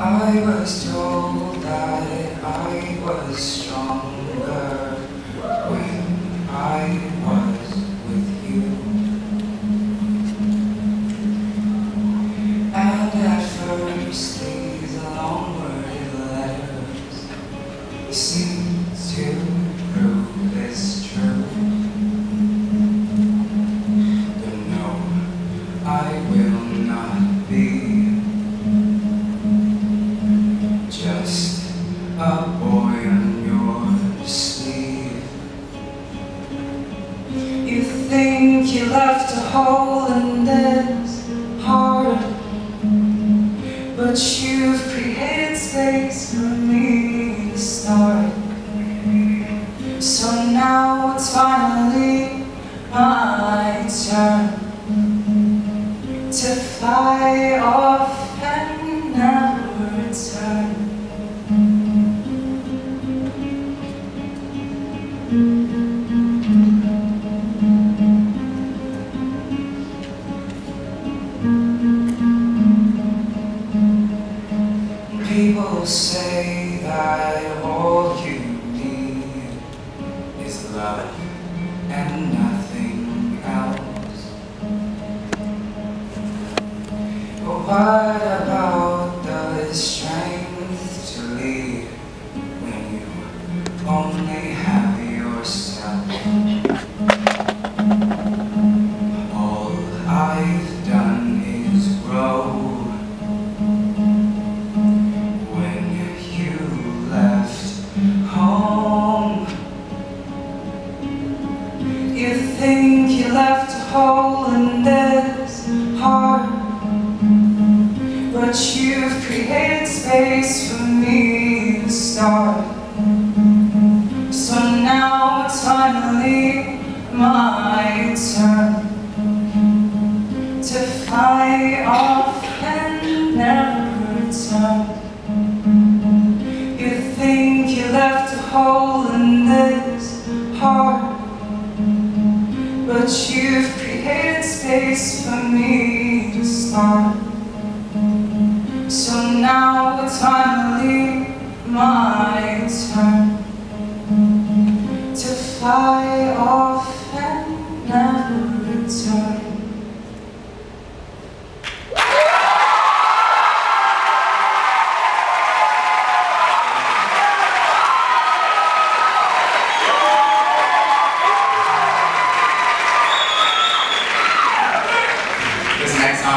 I was told that I was stronger hole in this heart, but you've created space for me to start. So now it's finally my turn to fly off People say that all you need is love and nothing else. But what you think you left a hole in this heart, but you've created space for me to start. So now it's finally my turn but you've created space for me to start. So now it's finally my turn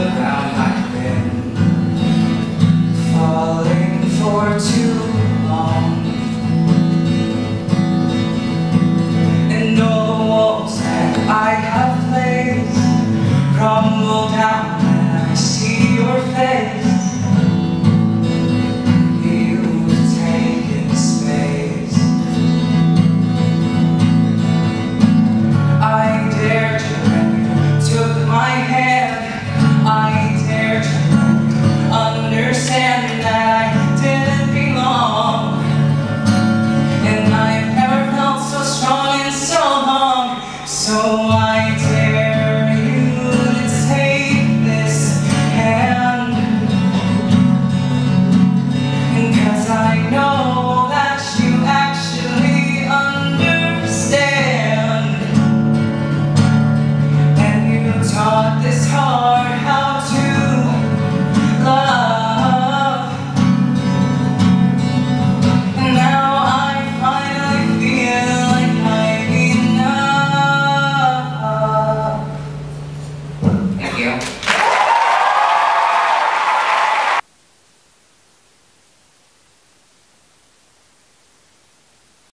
around white